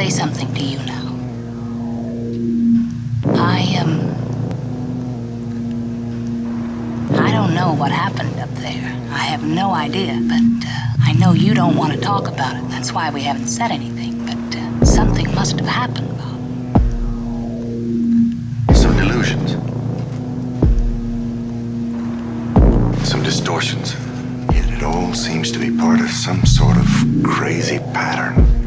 say something to you now. I um I don't know what happened up there. I have no idea, but uh, I know you don't want to talk about it. That's why we haven't said anything. But uh, something must have happened, Bob. Some delusions. Some distortions. Yet it all seems to be part of some sort of crazy pattern.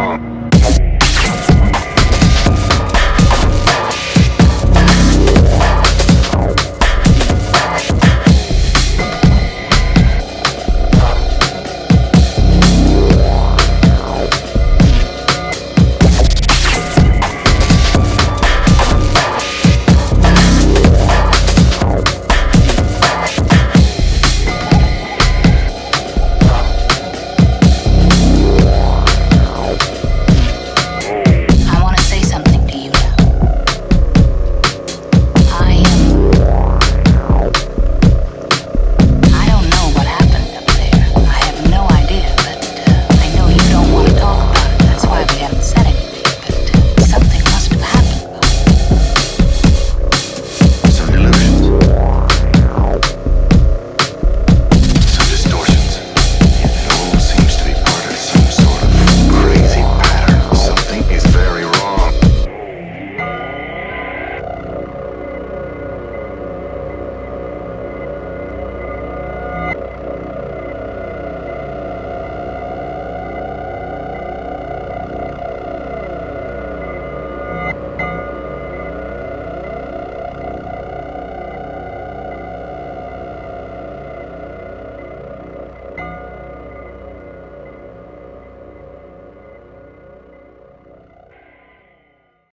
Oh.